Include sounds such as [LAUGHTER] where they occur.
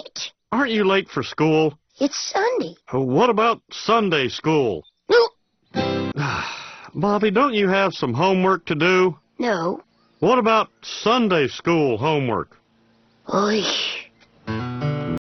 late. Aren't you late for school? It's Sunday. What about Sunday school? No, [SIGHS] Bobby, don't you have some homework to do? no. What about Sunday school homework? Oy.